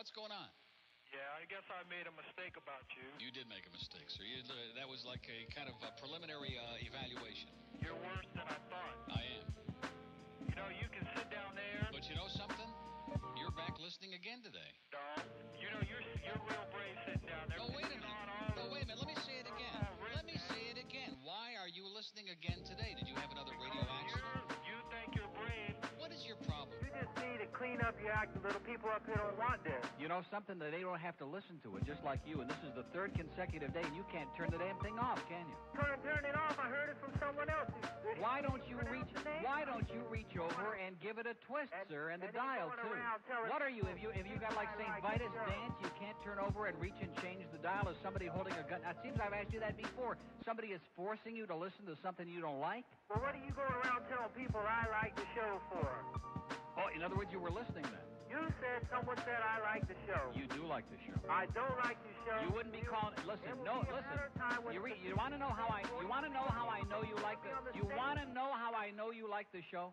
What's going on? Yeah, I guess I made a mistake about you. You did make a mistake, sir. You, that was like a kind of a preliminary uh, evaluation. You're worse than I thought. I am. You know, you can sit down there. But you know something? You're back listening again today. No, you know, you're you're real brave sitting down there. No, wait a minute. No, wait a minute. Let me say it again. Let me say it again. Why are you listening again today? Did you have another radio accident? Need to clean up your act. The little people up here don't want this. You know something that they don't have to listen to it, just like you. And this is the third consecutive day, and you can't turn the damn thing off, can you? Turn, turn it off. I heard it from someone else. Why don't you reach? Why don't you reach over and give it a twist, And- sir, and the and then dial too? around What are you? If you if you got like St. Vitus dance, you can't turn over and reach and change the dial. Is somebody holding a gun? Now, It seems I've asked you that before. Somebody is forcing you to listen to something you don't like. Well, what are you going around telling people I like the show for? Oh, in other words, you were listening then. You said someone said I like the show. You do like the show. I don't like the show. You wouldn't be calling. Listen, no, listen. better time when You re, you want to know how I you want to know how I know you like the you want to know how I know you like the show?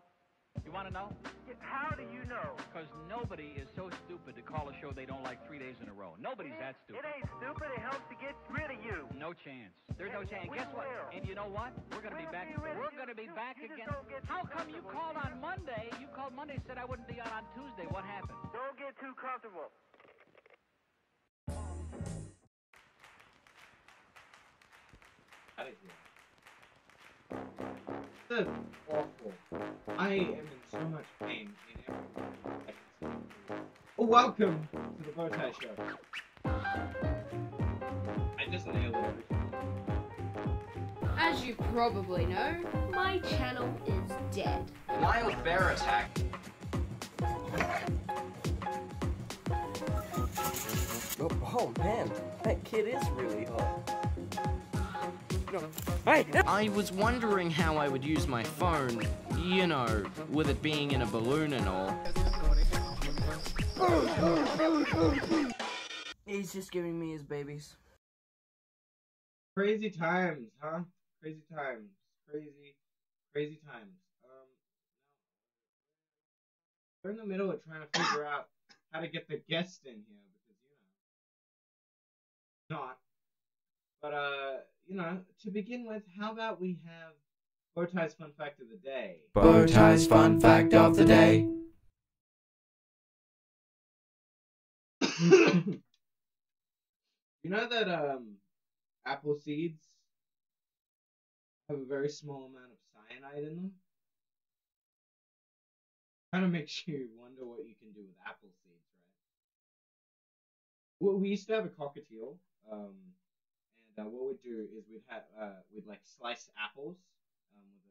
You want to know? How do you know? Because nobody is so stupid to call a show they don't like three days in a row. Nobody's that stupid. It ain't stupid. It helps to get rid of you. No chance. There's no chance. we Guess what? will. And you know what? We're gonna be back. be rid of We're gonna be back again. How come you called on Monday? You called Monday, said I wouldn't be on on Tuesday. What happened? Don't get too comfortable. out of here. This is awful. I am in so much pain in every I can see. Oh, welcome to the Bowtie Show. I just nailed it. As you probably know, my channel is dead. Wild bear attack. Oh, oh man, that kid is really hot. Hey! I was wondering how I would use my phone, you know, with it being in a balloon and all. He's just giving me his babies. Crazy times, huh? Crazy times. Crazy, crazy times. Um, we're in the middle of trying to figure out how to get the guest in here because you know, not. But uh, you know, to begin with, how about we have Bowtie's fun fact of the day? Bowtie's fun fact of the day. you know that um, apple seeds have a very small amount of cyanide in them. Kind of makes you wonder what you can do with apple seeds, right? Well, we used to have a cockatiel, um, uh, what we'd do is we'd have uh, we'd like slice apples um,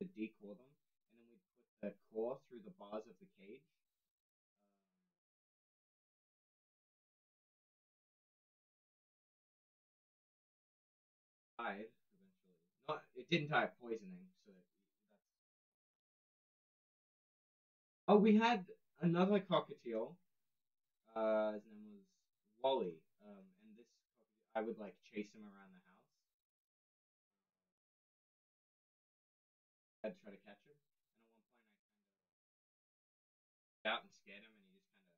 with a this apple slicer, to decore them, and then we'd put the core through the bars of the cage. died eventually. Not it didn't die of poisoning, so that's Oh, we had another cockatiel. Uh his name was Wally. I would like chase him around the house. I'd try to catch him. And at one point I kinda out and scared him and he just kinda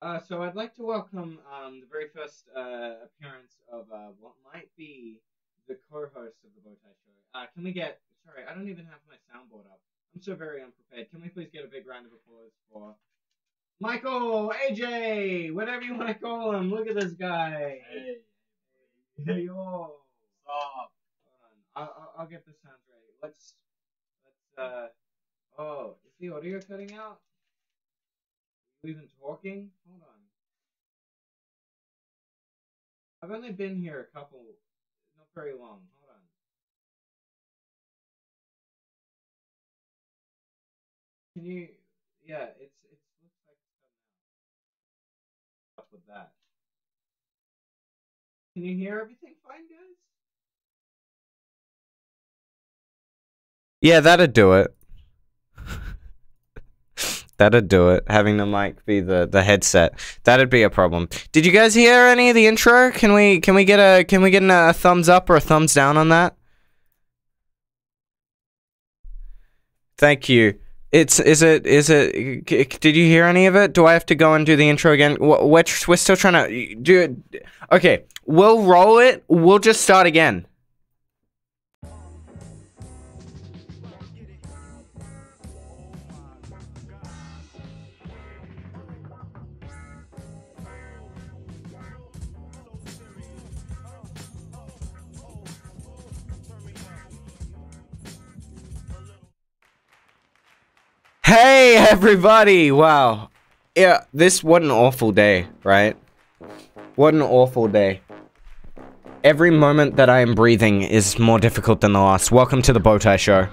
Uh, so I'd like to welcome um, the very first uh, appearance of uh, what might be the co-host of the Bowtie Show. Uh, can we get? Sorry, I don't even have my soundboard up. I'm so very unprepared. Can we please get a big round of applause for Michael, AJ, whatever you want to call him? Look at this guy. Hey, hey, yo. Stop. Hold on. I'll, I'll, I'll get the sound ready. Let's let's uh. Oh, is the audio cutting out? you even talking? Hold on. I've only been here a couple, not very long. Hold on. Can you? Yeah, it's it's looks like. Up with that. Can you hear everything fine, guys? Yeah, that'd do it. That'd do it. Having the mic be the, the headset. That'd be a problem. Did you guys hear any of the intro? Can we can we get a can we get a thumbs up or a thumbs down on that? Thank you. It's is it is it? Did you hear any of it? Do I have to go and do the intro again? We're we're still trying to do it. Okay, we'll roll it. We'll just start again. Hey everybody! Wow. Yeah, this what an awful day, right? What an awful day. Every moment that I am breathing is more difficult than the last. Welcome to the Bowtie Show.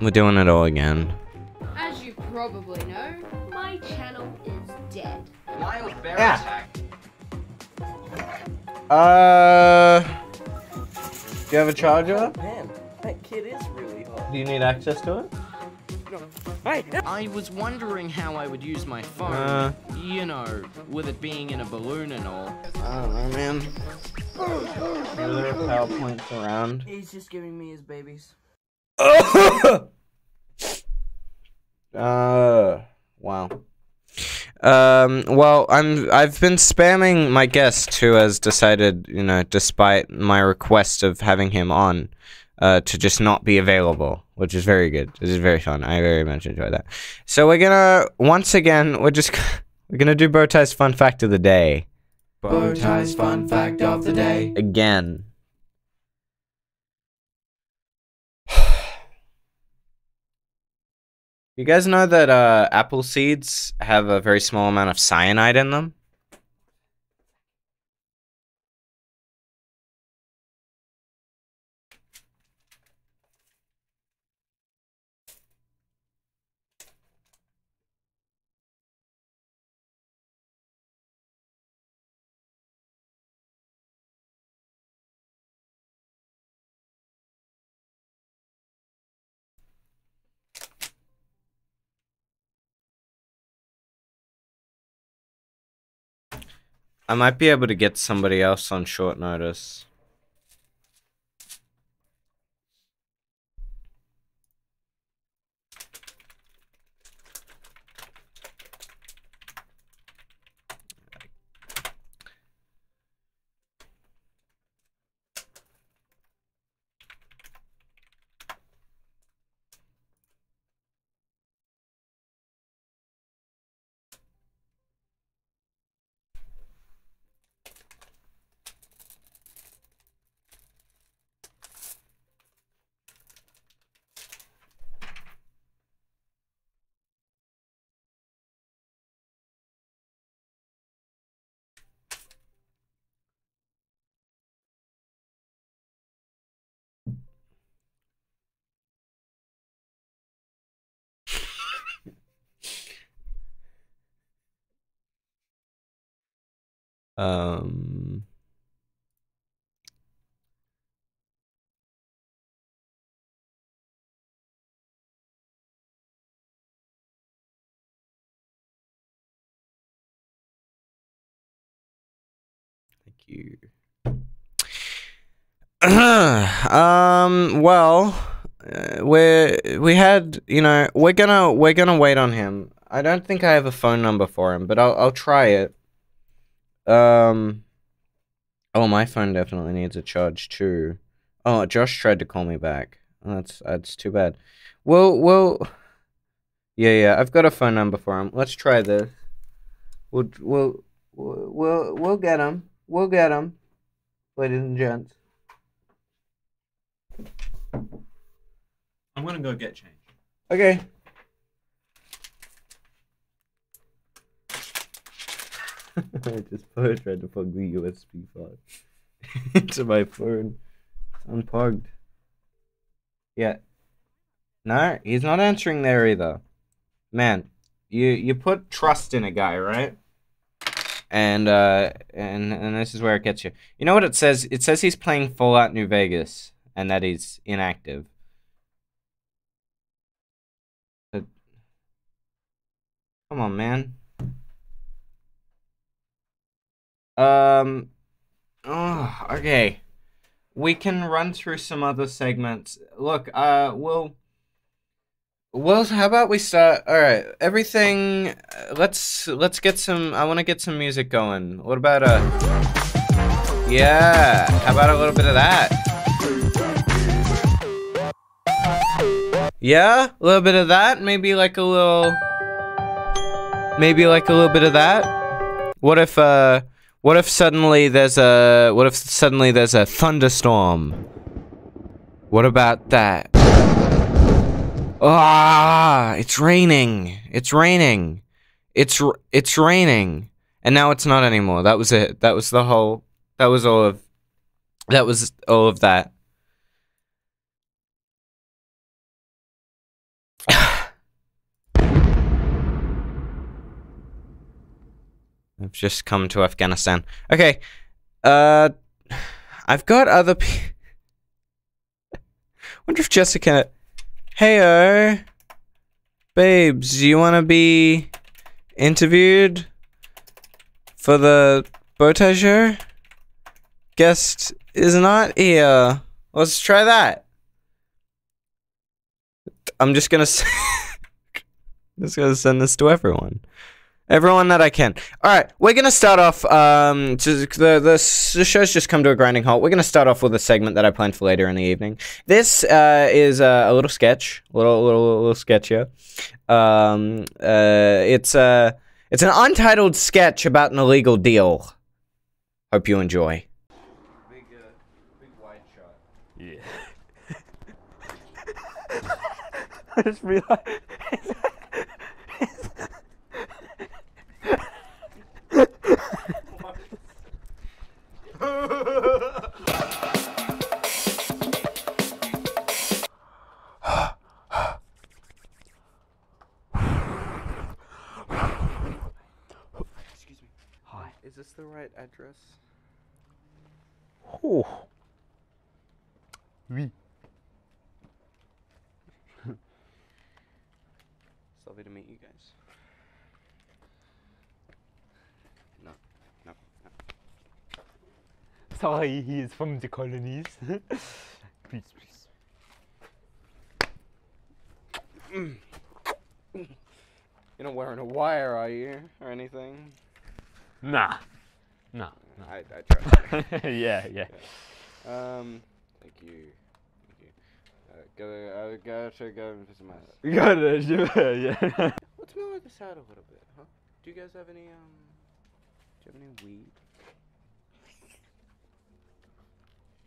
We're doing it all again. As you probably know, my channel is dead. Miles bear Yeah. attack. Uh, do you have a charger? Man, that kid is really hot. Do you need access to it? Hey, I was wondering how I would use my phone. Uh. you know, with it being in a balloon and all. I don't know, man. Are there PowerPoints around? he's just giving me his babies. uh, wow. Um, well, I'm, I've been spamming my guest who has decided, you know, despite my request of having him on, uh, to just not be available, which is very good. This is very fun. I very much enjoy that. So we're gonna, once again, we're just, we're gonna do Bowtie's fun fact of the day. Bowtie's fun fact of the day. Again. You guys know that uh, apple seeds have a very small amount of cyanide in them? I might be able to get somebody else on short notice. Um. Thank you. um. Well, uh, we're we had you know we're gonna we're gonna wait on him. I don't think I have a phone number for him, but I'll I'll try it. Um. Oh, my phone definitely needs a charge too. Oh, Josh tried to call me back. That's that's too bad. Well, well. Yeah, yeah. I've got a phone number for him. Let's try this. We'll we'll we'll we'll, we'll get him. We'll get him, ladies and gents. I'm gonna go get change. Okay. I just tried to plug the USB plug into my phone. It's unplugged. Yeah. No, he's not answering there either. Man, you you put trust in a guy, right? And uh and and this is where it gets you. You know what it says? It says he's playing Fallout New Vegas and that he's inactive. Come on, man. Um. Oh, okay. We can run through some other segments. Look, uh, we'll. Well, how about we start? All right, everything. uh, Let's let's get some. I want to get some music going. What about a? Yeah. How about a little bit of that? Yeah, a little bit of that. Maybe like a little. Maybe like a little bit of that. What if uh? What if suddenly there's a what if suddenly there's a thunderstorm? What about that? Ah, it's raining. It's raining. It's it's raining. And now it's not anymore. That was it. That was the whole that was all of that was all of that. I've just come to Afghanistan. Okay. Uh I've got other pe- Wonder if Jessica Heyo. Babes, do you want to be interviewed for the show? Guest is not here. Let's try that. I'm just gonna just gonna send this to everyone. Everyone that I can. All right, we're gonna start off. Um, to, the, the the show's just come to a grinding halt. We're gonna start off with a segment that I planned for later in the evening. This uh, is uh, a little sketch, little little little sketch here. Um, uh, it's uh, it's an untitled sketch about an illegal deal. Hope you enjoy. Big, uh, big wide shot. Yeah. I just realized. Excuse me. Hi. Is this the right address? Oh. Oui. It's lovely to meet you guys. No, no, no. Sorry, he is from the colonies. please, please. You're not wearing a wire, are you, or anything? Nah. Nah. nah. I, I tried. yeah, yeah. Um, thank you. Thank you. Uh, go, I got to go and visit my. You got it, yeah. Let's mellow this out a little bit, huh? Do you guys have any um? Do you have any weed?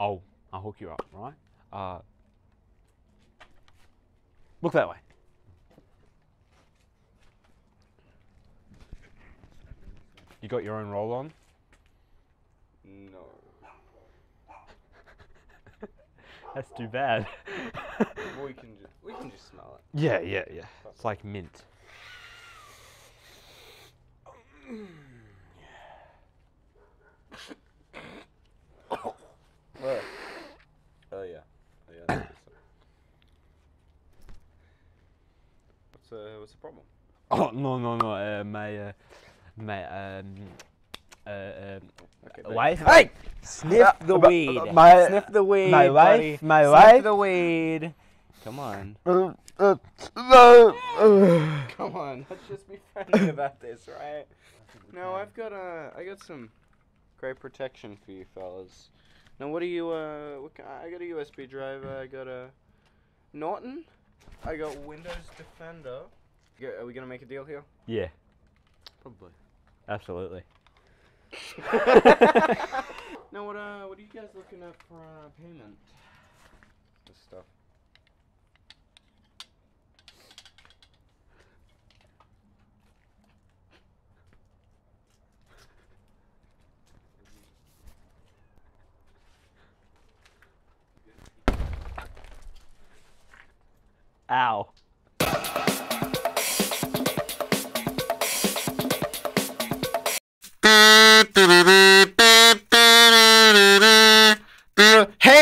Oh, I'll hook you up, right? Uh, look that way. You got your own roll on? No. That's too bad. we can just we can just smell it. yeah, yeah, yeah. It's like mint. Where? Oh yeah. Oh, yeah. that's good stuff. What's uh, the problem? Oh no no no, uh, my uh, my um, uh, um, Okay, wife. Hey! Sniff Uh, the but- weed. my- Sniff the weed. my wife- buddy. my Sniff wife- the weed. Come on. Uh, uh, no. Come on, let's just be friendly about this, right? No, I've got uh, I got some great protection for you fellas. Now, what do you uh? What ki- I got a USB driver. I got a Norton. I got Windows Defender. Yeah, Are we gonna make a deal here? Yeah, Probably. absolutely. now, what uh, what are you guys looking at for uh, payment? This stuff. Ow. Hey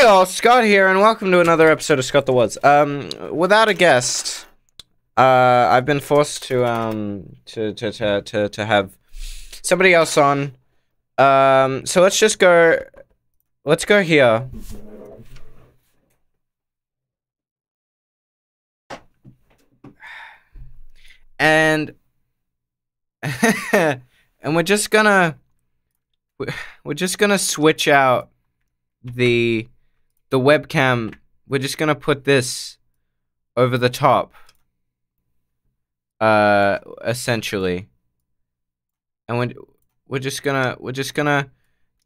all, Scott here, and welcome to another episode of Scott the Woods. Um, without a guest, uh, I've been forced to um to to to to, to have somebody else on. Um, so let's just go. Let's go here. And and we're just gonna we're just gonna switch out the the webcam. We're just gonna put this over the top uh essentially. And we're, we're just gonna we're just gonna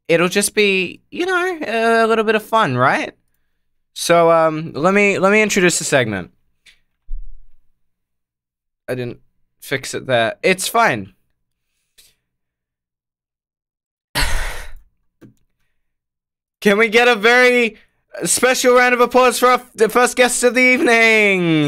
it'll just be you know a little bit of fun right? So um let me let me introduce the segment. I didn't fix it there. It's fine Can we get a very special round of applause for our f- the first guest of the evening?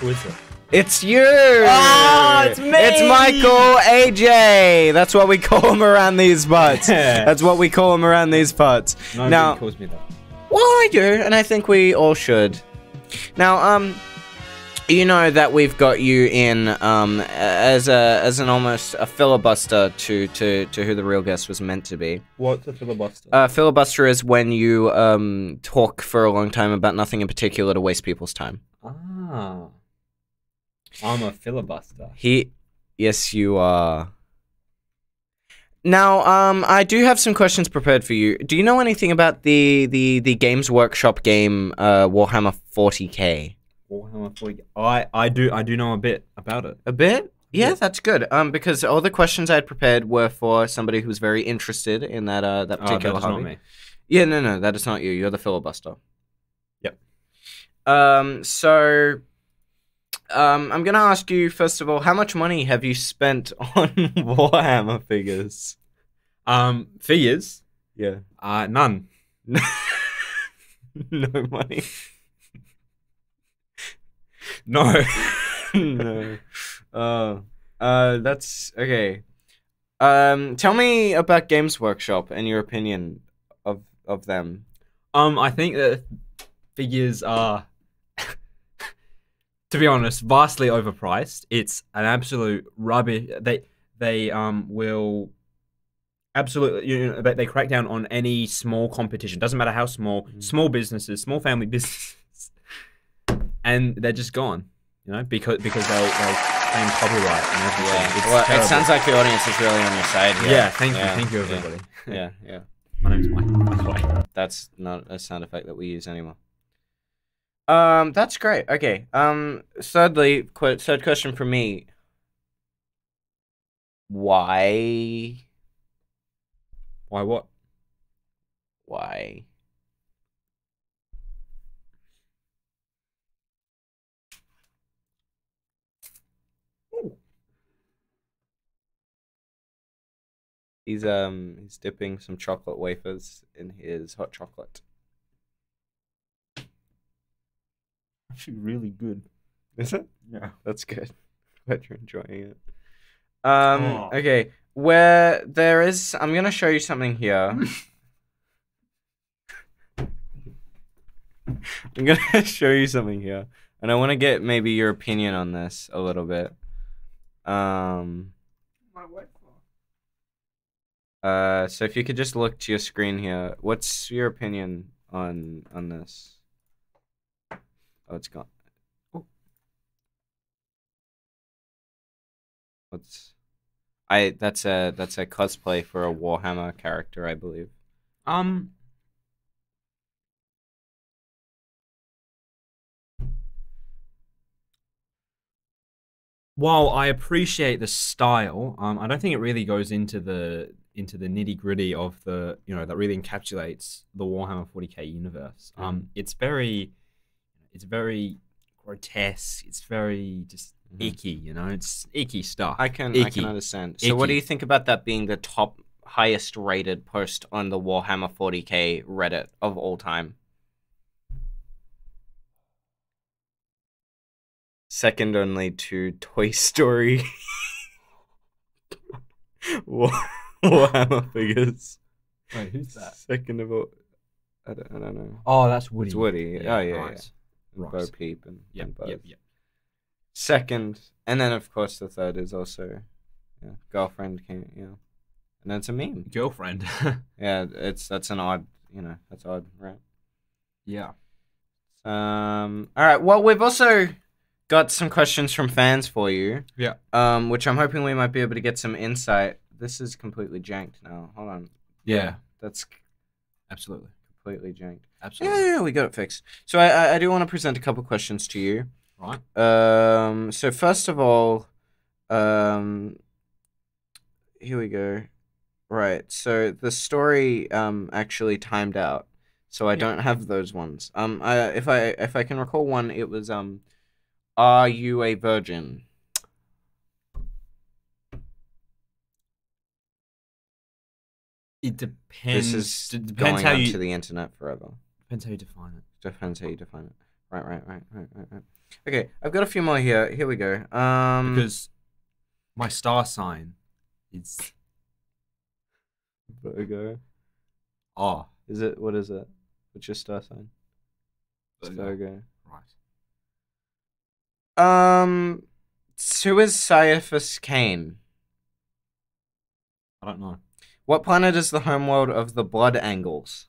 Who is it? It's you. Oh, it's me! It's Michael AJ. That's what we call him around these parts. That's what we call him around these parts. Nobody now, calls me that. well, I do, and I think we all should. Now, um, you know that we've got you in um as a as an almost a filibuster to to to who the real guest was meant to be. What's a filibuster? Uh, filibuster is when you um talk for a long time about nothing in particular to waste people's time. ah. I'm a filibuster. He, yes, you are. Now, um, I do have some questions prepared for you. Do you know anything about the the the Games Workshop game, uh, Warhammer 40k? Warhammer 40. I I do I do know a bit about it. A bit. Yeah, that's good. Um, because all the questions I had prepared were for somebody who's very interested in that uh that Oh, particular that is hobby. not me. Yeah, no, no, that is not you. You're the filibuster. Yep. Um, so, um, I'm gonna ask you first of all, how much money have you spent on Warhammer figures? Um, figures. Yeah. Uh, none. no money. No. no. Uh, uh, that's okay. Um, tell me about Games Workshop and your opinion of of them. Um, I think that figures are, to be honest, vastly overpriced. It's an absolute rubbish. They they um will absolutely you know they, they crack down on any small competition. Doesn't matter how small, small businesses, small family businesses, and they're just gone. You know because because they they claim copyright and everything. It's well, it sounds like the audience is really on your side here. yeah. Thank you, thank you, everybody. Yeah, yeah. My name's Mike. By the way. That's not a sound effect that we use anymore. Um, that's great. Okay. Um, thirdly, qu- third question for me. Why? Why what? Why? He's um he's dipping some chocolate wafers in his hot chocolate. Actually, really good. Is it? Yeah. That's good. Glad you're enjoying it. Um. Oh. Okay. Where there is, I'm gonna show you something here. I'm gonna show you something here, and I want to get maybe your opinion on this a little bit. Um. Uh, so if you could just look to your screen here, what's your opinion on on this? Oh, it's gone. Oh. What's I that's a that's a cosplay for a Warhammer character, I believe. Um. While I appreciate the style, um, I don't think it really goes into the into the nitty gritty of the you know that really encapsulates the Warhammer 40k universe. Um, it's very, it's very grotesque. It's very just icky. You know, it's icky stuff. I can I can understand. So what do you think about that being the top highest rated post on the Warhammer 40k Reddit of all time? Second only to Toy Story. War- Warhammer figures. Wait, who's that? Second of all, I don't, I don't know. Oh, that's Woody. It's Woody. oh yeah, right. yeah. And Right. Bo Peep and, Yep, and Buzz. yep, yep. Second, and then of course the third is also, yeah, girlfriend came, you know, and then it's a meme. Girlfriend. Yeah, it's that's an odd, you know, that's odd, right? yeah. Um. All right. Well, we've also got some questions from fans for you. Yeah. Um, which I'm hoping we might be able to get some insight. This is completely janked now. Hold on. Yeah. That's Absolutely. completely janked. Absolutely. Yeah, yeah, we got it fixed. So I, I, I do want to present a couple questions to you. Right. Um. So first of all, um. Here we go. Right. So the story um actually timed out. So I don't have those ones. Um. I if I if I can recall one, it was um. Are you a virgin? It depends. this is d- depends going how onto you the internet forever. depends how you define it. Depends how you define it. Right. Right. Right. Right. Right. Right. Okay. I've got a few more here. Here we go. Um. Because my star sign is Virgo. ah Is it? What is it? What's your star sign? Virgo. Virgo. right. Um, who is Ciaphas Cain? I don't know. What planet is the homeworld of the Blood Angles?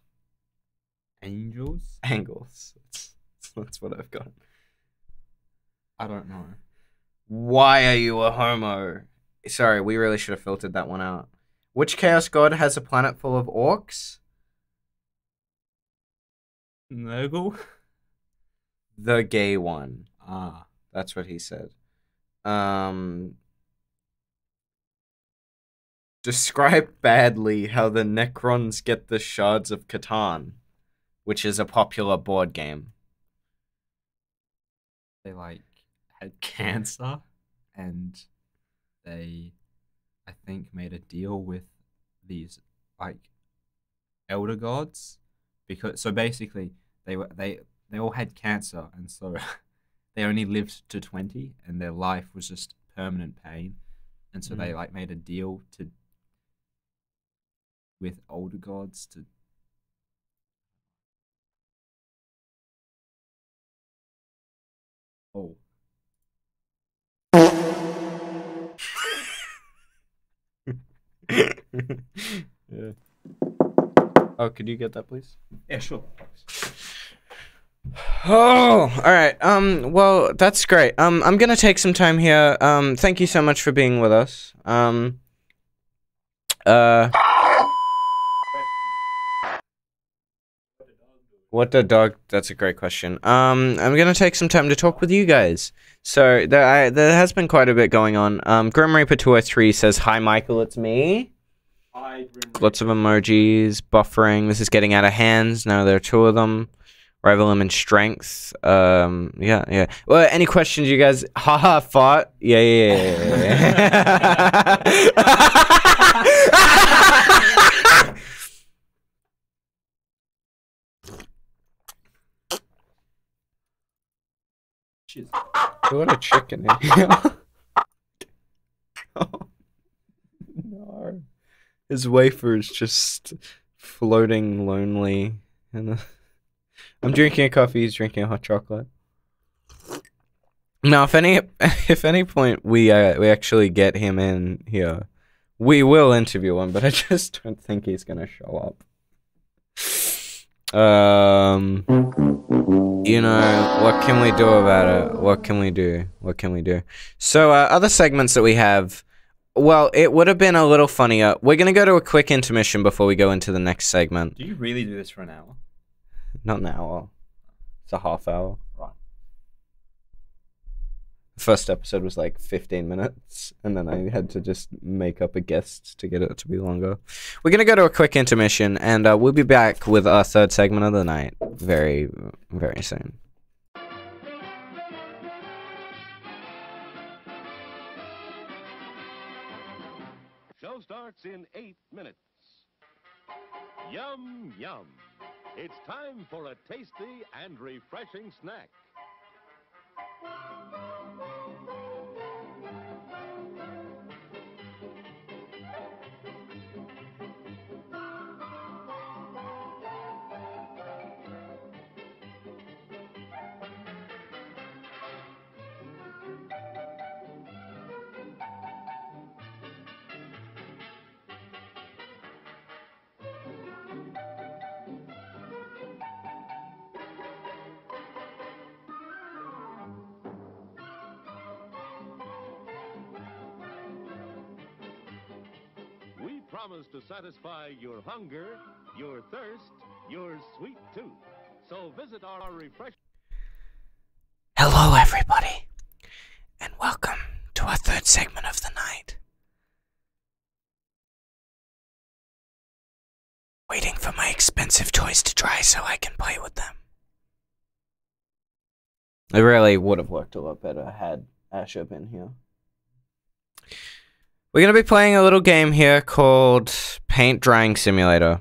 Angels? Angles. That's, that's what I've got. I don't know. Why are you a homo? Sorry, we really should have filtered that one out. Which chaos god has a planet full of orcs? Nurgle? The gay one. Ah. That's what he said. Um, describe badly how the Necrons get the shards of Catan, which is a popular board game. They like had cancer and they I think made a deal with these like elder gods because so basically they were they they all had cancer and so they only lived to 20 and their life was just permanent pain and so they Mm. like made a deal to with older gods to oh yeah. Oh, could you get that, please? yeah sure Oh, all right. Um, well, that's great. Um, I'm gonna take some time here. Um, thank you so much for being with us. Um, uh, what the dog? That's a great question. Um, I'm gonna take some time to talk with you guys. So there, I, there has been quite a bit going on. Um, Grim Reaper 203 says, "Hi, Michael. It's me." Lots of emojis, buffering. This is getting out of hands. Now there are two of them. Rival him in strength. Um, yeah, yeah. Well, any questions, you guys? Haha, fought. Yeah, yeah, yeah, yeah. What a chicken. Eh? No. His wafer is just floating lonely. Uh, I'm drinking a coffee. He's drinking a hot chocolate. Now, if any if any point we uh, we actually get him in here, we will interview him. But I just don't think he's gonna show up. Um, you know, what can we do about it? What can we do? What can we do? So, uh, other segments that we have. Well, it would have been a little funnier. We're gonna go to a quick intermission before we go into the next segment. Do you really do this for an hour? Not an hour. It's a half hour. First episode was like 15 minutes, and then I had to just make up a guest to get it to be longer. We're going to go to a quick intermission, and uh, we'll be back with our third segment of the night very, very soon. Show starts in eight minutes. Yum, yum. It's time for a tasty and refreshing snack. Thank you. Promise to satisfy your hunger, your thirst, your sweet tooth. So visit our refresh. Hello, everybody, and welcome to our third segment of the night. Waiting for my expensive toys to dry so I can play with them. It really would have worked a lot better had Asher been here. We're going to be playing a little game here called Paint Drying Simulator,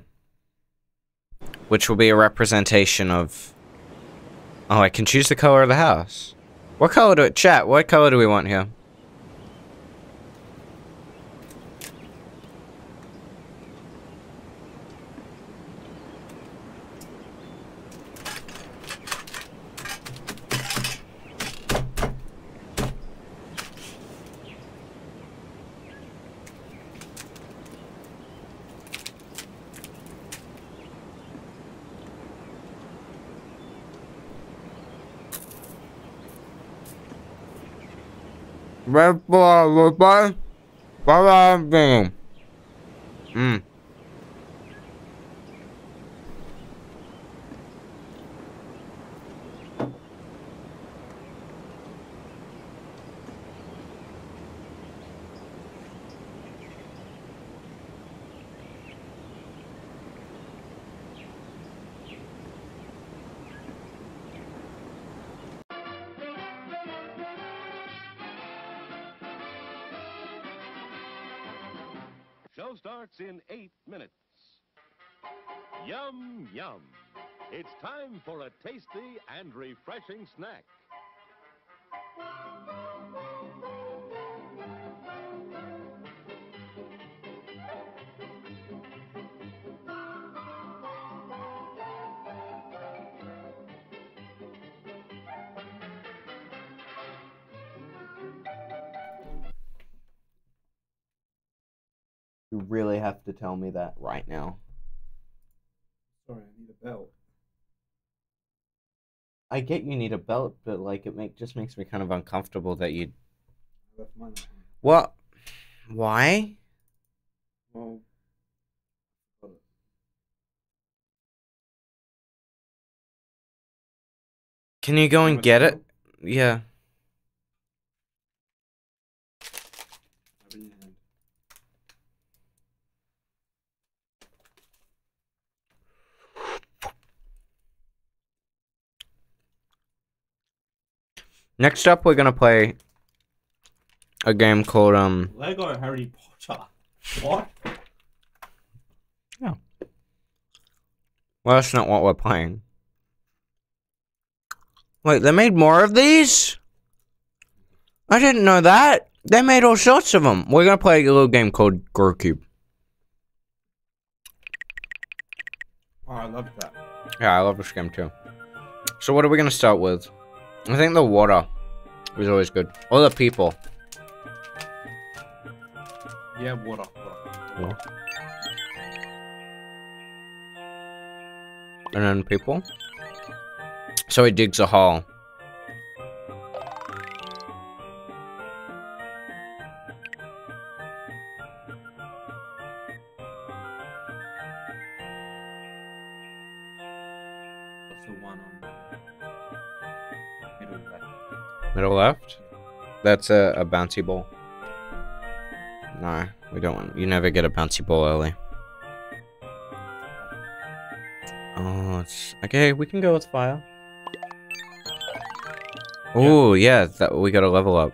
which will be a representation of. Oh, I can choose the color of the house. What color do it, chat? What color do we want here? Red ball, red. Bye bye, Mm. Show starts in eight minutes. Yum, yum. It's time for a tasty and refreshing snack. To tell me that right now. Sorry, I need a belt. I get you need a belt, but like it make just makes me kind of uncomfortable that you. I left mine. What? Why? Well. Can you go and get it? Yeah. Have it in your hand. Next up, we're gonna play a game called um. Lego Harry Potter. What? Yeah. Well, that's not what we're playing. Wait, they made more of these? I didn't know that. They made all sorts of them. We're gonna play a little game called Grow Cube. Oh, I love that. Yeah, I love this game too. So what are we gonna start with? I think the water is always good. Or the people. Yeah, water. water. And then people. So he digs a hole. Middle left? That's a, a bouncy ball. No, we don't want. You never get a bouncy ball early. Oh, it's okay. We can go with fire. Oh yeah, that we got to level up.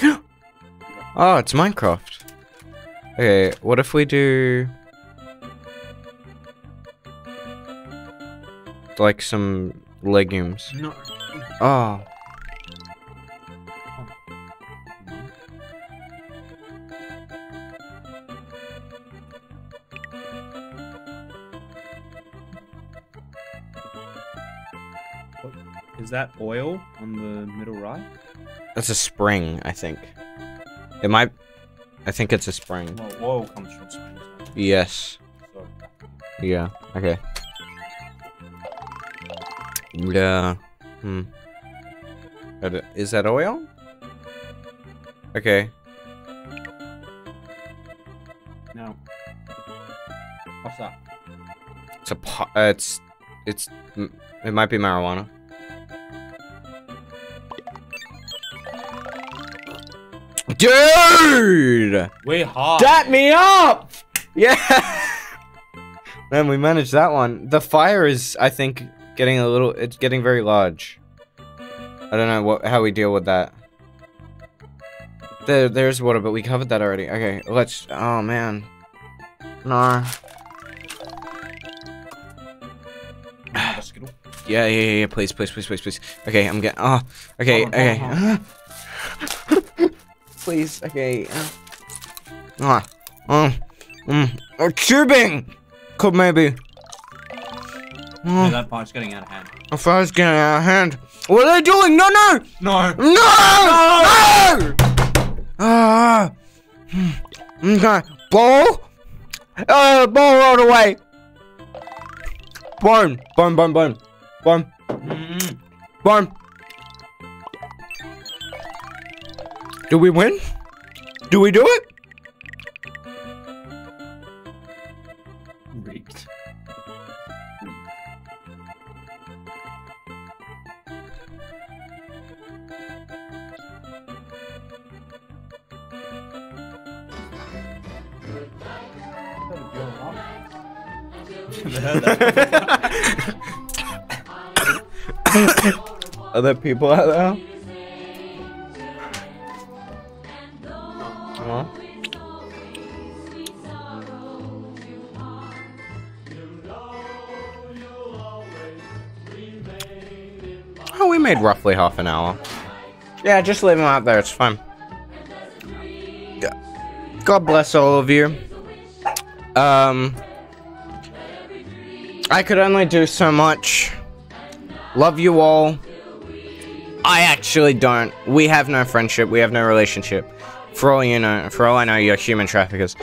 oh, it's Minecraft. Okay, what if we do like some legumes? No. Oh. Is that oil on the middle right? That's a spring, I think. It might. I think it's a spring. Well, oil comes from springs. Yes. So, Yeah. Okay. Yeah. Hmm. Is that oil? Okay. No. what's that? It's a. po- Uh, it's. It's. It might be marijuana. Dude! We hot. Dat me up! Yeah! Man, we managed that one. The fire is, I think, getting a little. It's getting very large. I don't know what how we deal with that. There, there's water, but we covered that already. Okay, let's. Oh man. Skittle. Yeah, yeah, yeah, yeah. Please, please, please, please, please. Okay, I'm getting. Oh, okay, Hold on, hold okay. please, okay. Ah, um, mm. Oh, tubing. Could maybe. Oh, that part's getting out of hand. the fire's getting out of hand. What are they doing? No, no, No. no, no! no! Ah. Okay. Ball. Uh, ball rolled away. Bone, bone, bone, bone, bone. Mm-mm. Bone. Do we win? Do we do it? Are there people out there? Oh, we made roughly half an hour. Yeah, just leave them out there. It's fine. God bless all of you. Um, I could only do so much. Love you all. I actually don't. We have no friendship. We have no relationship. For all you know, for all I know, you're human traffickers.